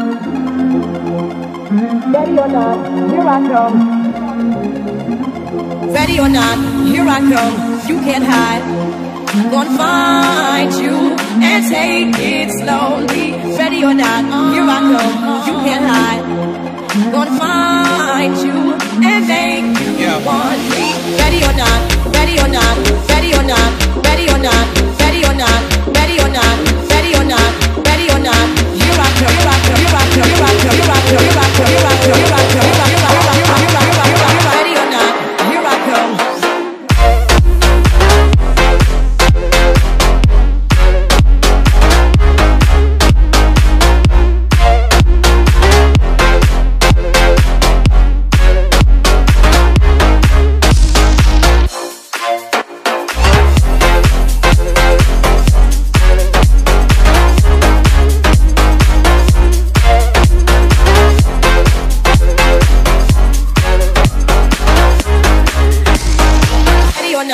Ready or not, here I come. Ready or not, here I come. You can't hide. Gonna find you and take it slowly. Ready or not, here I come. You can't hide. Gonna find you and make you yeah. want me. Ready or not, ready or not, ready or not, ready or not, ready or not.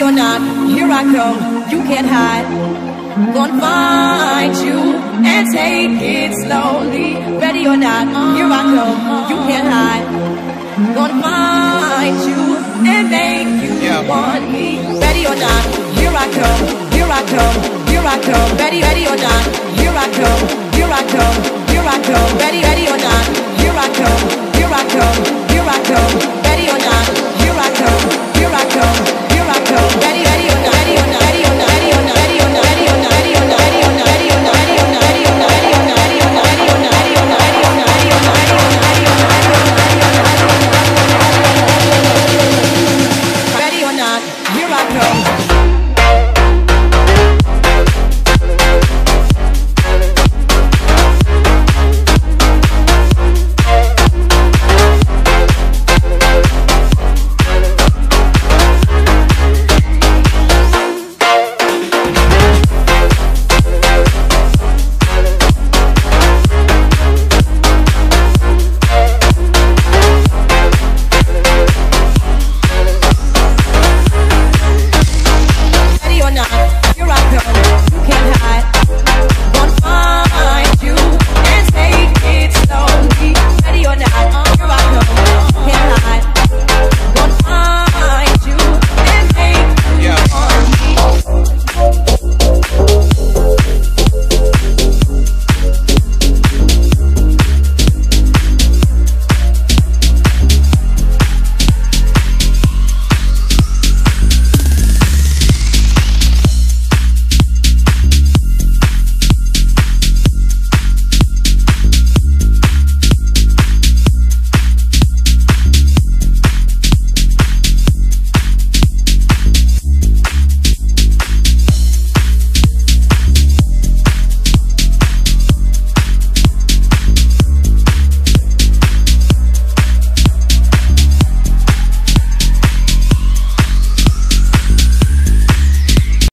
Ready or not, here I come. You can't hide. Gonna find you and take it slowly. Ready or not, here I come. You can't hide. Gonna find you and make you Yeah. want me. Ready or not, here I come. Here I come. Here I come. Ready, ready or not. Here I come. Here I come.